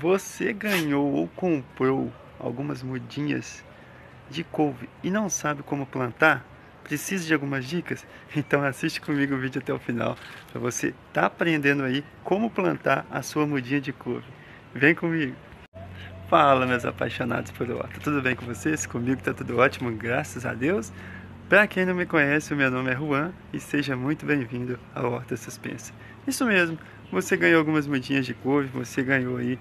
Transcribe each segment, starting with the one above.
Você ganhou ou comprou algumas mudinhas de couve e não sabe como plantar? Precisa de algumas dicas? Então assiste comigo o vídeo até o final para você tá aprendendo aí como plantar a sua mudinha de couve. Vem comigo! Fala meus apaixonados por horta, tudo bem com vocês? Comigo tá tudo ótimo, graças a Deus. Para quem não me conhece, o meu nome é Juan e seja muito bem-vindo à Horta Suspensa. Isso mesmo, você ganhou algumas mudinhas de couve, você ganhou aí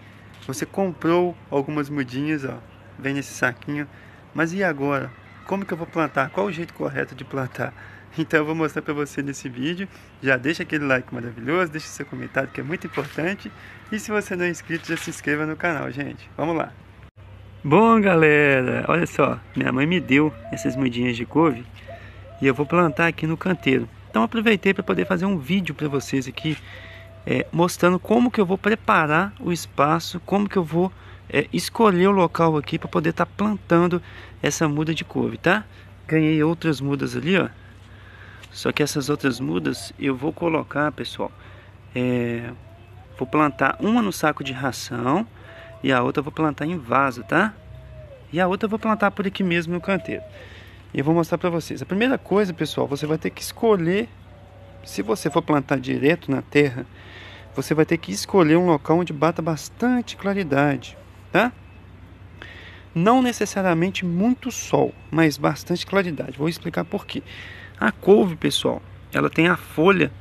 você comprou algumas mudinhas, ó, vem nesse saquinho. Mas e agora? Como que eu vou plantar? Qual o jeito correto de plantar? Então eu vou mostrar para você nesse vídeo. Já deixa aquele like maravilhoso, deixa seu comentário que é muito importante. E se você não é inscrito, já se inscreva no canal, gente. Vamos lá. Bom, galera, olha só, minha mãe me deu essas mudinhas de couve e eu vou plantar aqui no canteiro. Então aproveitei para poder fazer um vídeo para vocês aqui é, mostrando como que eu vou preparar o espaço, como que eu vou é, escolher o local aqui para poder estar tá plantando essa muda de couve, tá? Ganhei outras mudas ali, ó. Só que essas outras mudas eu vou colocar, pessoal, é, vou plantar uma no saco de ração e a outra eu vou plantar em vaso, tá? E a outra eu vou plantar por aqui mesmo no canteiro. E eu vou mostrar para vocês. A primeira coisa, pessoal, você vai ter que escolher se você for plantar direto na terra, você vai ter que escolher um local onde bata bastante claridade, tá? Não necessariamente muito sol, mas bastante claridade. Vou explicar por quê. A couve, pessoal, ela tem a folha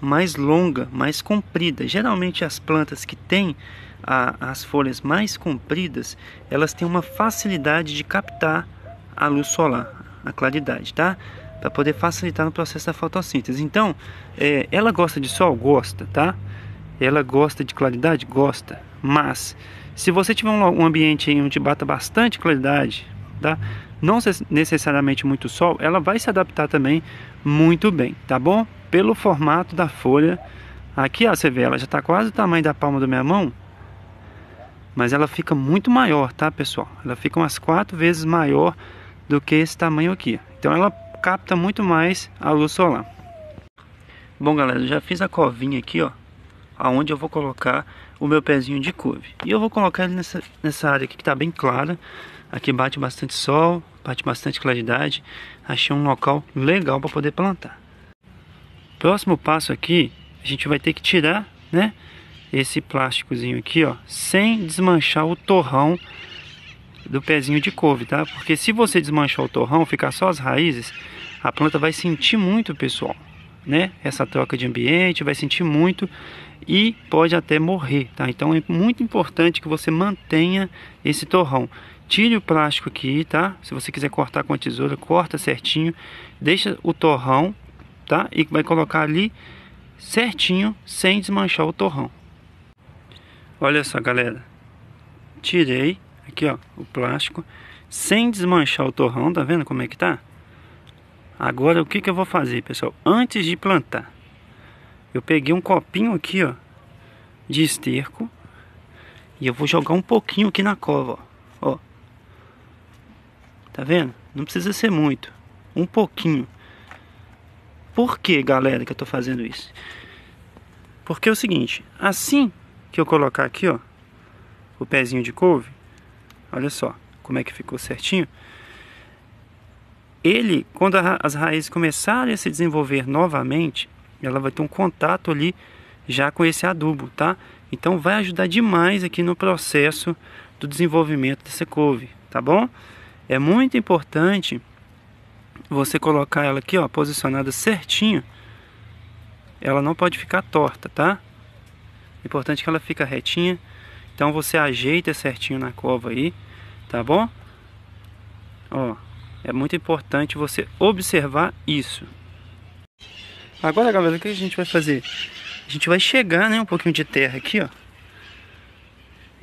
mais longa, mais comprida. Geralmente as plantas que têm a, as folhas mais compridas, elas têm uma facilidade de captar a luz solar, a claridade, tá? Para poder facilitar no processo da fotossíntese. Então, é, ela gosta de sol? Gosta, tá? Ela gosta de claridade? Gosta. Mas, se você tiver um, um ambiente onde bata bastante claridade, tá? Não necessariamente muito sol, ela vai se adaptar também muito bem, tá bom? Pelo formato da folha. Aqui, ó, você vê, ela já está quase o tamanho da palma da minha mão. Mas ela fica muito maior, tá, pessoal? Ela fica umas quatro vezes maior do que esse tamanho aqui. Então ela capta muito mais a luz solar. Bom galera, eu já fiz a covinha aqui, ó, aonde eu vou colocar o meu pezinho de couve. E eu vou colocar ele nessa, nessa área aqui que está bem clara. Aqui bate bastante sol, bate bastante claridade. Achei um local legal para poder plantar. Próximo passo aqui, a gente vai ter que tirar, né, esse plásticozinho aqui, ó, sem desmanchar o torrão do pezinho de couve, tá? Porque se você desmanchar o torrão, ficar só as raízes, a planta vai sentir muito, pessoal, né? Essa troca de ambiente, vai sentir muito e pode até morrer, tá? Então é muito importante que você mantenha esse torrão. Tire o plástico aqui, tá? Se você quiser cortar com a tesoura, corta certinho. Deixa o torrão, tá? E vai colocar ali certinho, sem desmanchar o torrão. Olha só, galera. Tirei aqui, ó, o plástico, sem desmanchar o torrão, tá vendo como é que tá? Agora o que que eu vou fazer, pessoal? Antes de plantar, eu peguei um copinho aqui, ó, de esterco e eu vou jogar um pouquinho aqui na cova, ó. ó. Tá vendo? Não precisa ser muito, um pouquinho. Por que, galera, que eu tô fazendo isso? Porque é o seguinte, assim que eu colocar aqui, ó, o pezinho de couve, olha só como é que ficou certinho ele, quando as raízes começarem a se desenvolver novamente, ela vai ter um contato ali já com esse adubo, tá? Então vai ajudar demais aqui no processo do desenvolvimento dessa couve, tá bom? É muito importante você colocar ela aqui, ó, posicionada certinho. Ela não pode ficar torta, tá? É importante que ela fique retinha. Então você ajeita certinho na cova aí, tá bom? Ó, é muito importante você observar isso. Agora, galera, o que a gente vai fazer? A gente vai chegar, né, um pouquinho de terra aqui, ó.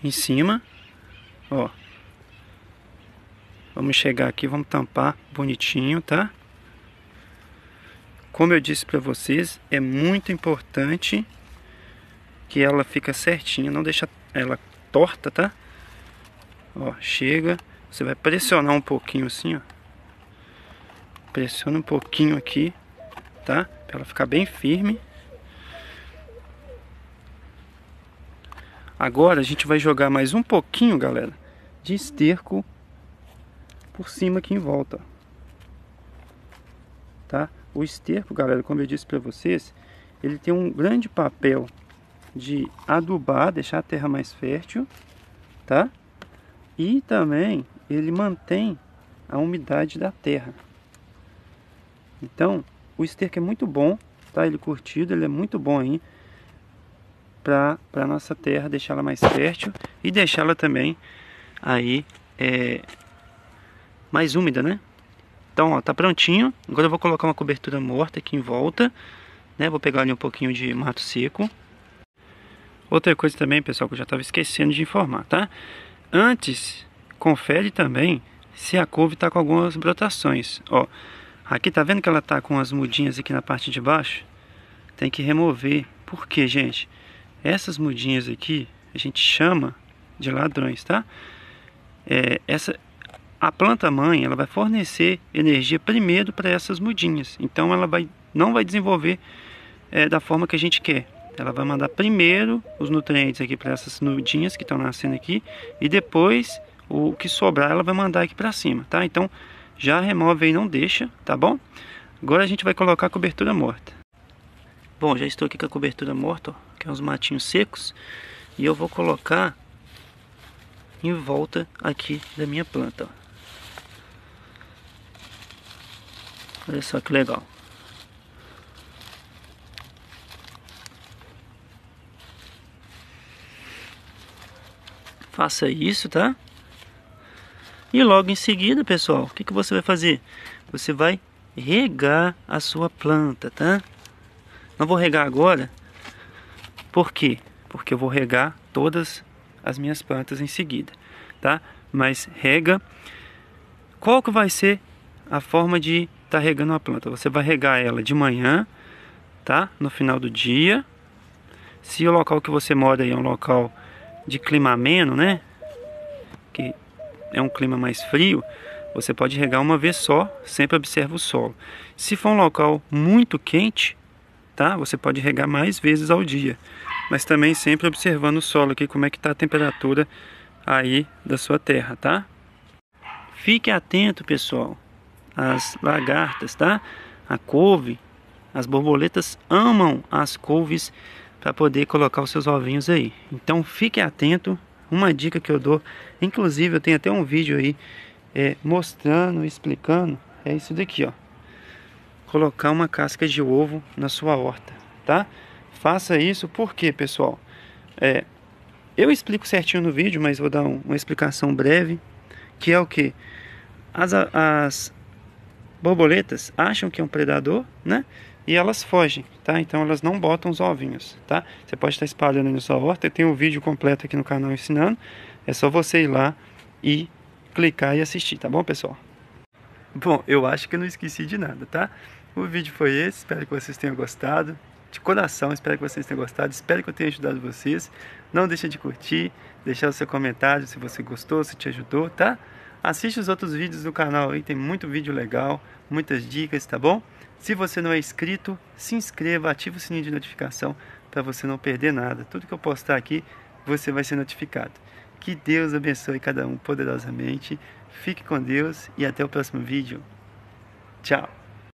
Em cima, ó. Vamos chegar aqui, vamos tampar bonitinho, tá? Como eu disse para vocês, é muito importante que ela fica certinha, não deixa ela torta, tá? Ó, chega, você vai pressionar um pouquinho assim, ó. Pressiona um pouquinho aqui, tá? Para ela ficar bem firme. Agora a gente vai jogar mais um pouquinho, galera, de esterco por cima aqui em volta. Tá? O esterco, galera, como eu disse para vocês, ele tem um grande papel de adubar, deixar a terra mais fértil, tá? E também ele mantém a umidade da terra. Então, o esterco é muito bom, tá? Ele curtido, ele é muito bom aí para a nossa terra, deixá-la mais fértil e deixá-la também aí é, mais úmida, né? Então, ó, tá prontinho. Agora eu vou colocar uma cobertura morta aqui em volta, né? Vou pegar ali um pouquinho de mato seco. Outra coisa também, pessoal, que eu já estava esquecendo de informar, tá? Antes, confere também se a couve está com algumas brotações. Ó, aqui tá vendo que ela tá com as mudinhas aqui na parte de baixo? Tem que remover. Por quê, gente? Essas mudinhas aqui a gente chama de ladrões, tá? É, essa, a planta mãe ela vai fornecer energia primeiro para essas mudinhas. Então ela vai, não vai desenvolver é, da forma que a gente quer. Ela vai mandar primeiro os nutrientes aqui para essas mudinhas que estão nascendo aqui e depois o que sobrar ela vai mandar aqui para cima, tá? Então já remove aí, não deixa, tá bom? Agora a gente vai colocar a cobertura morta. Bom, já estou aqui com a cobertura morta, ó, que é uns matinhos secos. E eu vou colocar em volta aqui da minha planta. Ó. Olha só que legal. Faça isso, tá? E logo em seguida, pessoal, o que, que você vai fazer? Você vai regar a sua planta, tá? Não vou regar agora. Por quê? Porque eu vou regar todas as minhas plantas em seguida, tá? Mas rega. Qual que vai ser a forma de estar tá regando a planta? Você vai regar ela de manhã, tá? No final do dia. Se o local que você mora aí é um local de clima ameno, né? Que é um clima mais frio, você pode regar uma vez só, sempre observa o solo. Se for um local muito quente, tá? Você pode regar mais vezes ao dia, mas também sempre observando o solo aqui, como é que está a temperatura aí da sua terra, tá? Fique atento, pessoal, às lagartas, tá? A couve, as borboletas amam as couves para poder colocar os seus ovinhos aí. Então fique atento, uma dica que eu dou, inclusive eu tenho até um vídeo aí é, mostrando, explicando, é isso daqui, ó colocar uma casca de ovo na sua horta, tá? Faça isso porque, pessoal, é, eu explico certinho no vídeo, mas vou dar um, uma explicação breve, que é o que? As, as borboletas acham que é um predador, né? E elas fogem, tá? Então elas não botam os ovinhos, tá? Você pode estar espalhando na sua horta, tem um vídeo completo aqui no canal ensinando. É só você ir lá e clicar e assistir, tá bom, pessoal? Bom, eu acho que eu não esqueci de nada, tá? O vídeo foi esse, espero que vocês tenham gostado. De coração, espero que vocês tenham gostado. Espero que eu tenha ajudado vocês. Não deixe de curtir, deixar o seu comentário se você gostou, se te ajudou, tá? Assiste os outros vídeos do canal aí, tem muito vídeo legal, muitas dicas, tá bom? Se você não é inscrito, se inscreva, ative o sininho de notificação para você não perder nada. Tudo que eu postar aqui, você vai ser notificado. Que Deus abençoe cada um poderosamente. Fique com Deus e até o próximo vídeo. Tchau.